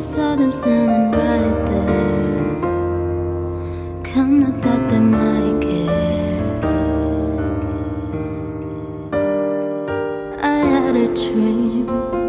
saw them standing right there. Kind of thought they might care. I had a dream.